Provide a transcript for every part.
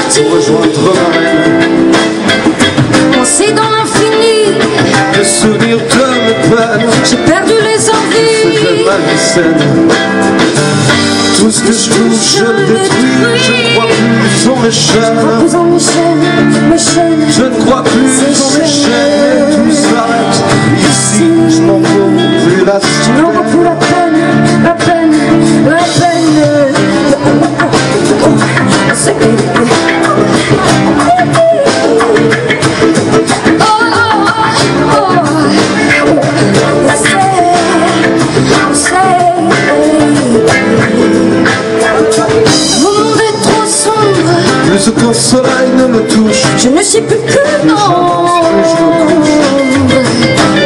parti pour rejoindre ma reine. Penser dans l'infini Le souvenir de mes peines J'ai perdu les envies ma vie saine. Tout ce que je touche, je le détruis. Je ne crois plus en mes chaînes. Je ne crois plus en mes chaînes. Tout s'arrête ici. Je n'en vaux plus la Je n'en vois plus la peine, aucun soleil ne me touche. Je ne suis plus que l'ombre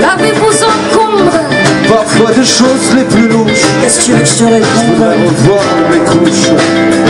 Lavez vos encombres Parfois des choses les plus louches. Qu'est-ce que tu veux que je te Je réponde voudrais revoir mes couches.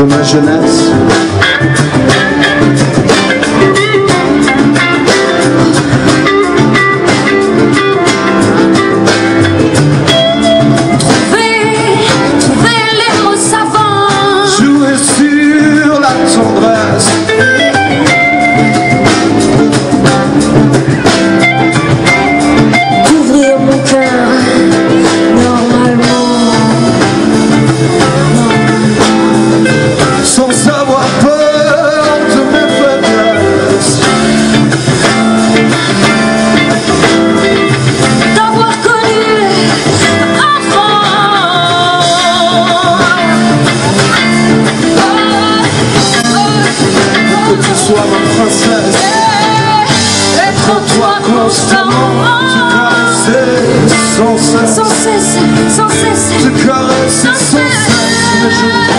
de ma jeunesse. Constamment Te caresser sans cesse. Sans cesse, sans cesse Te caresser sans cesse. Mais je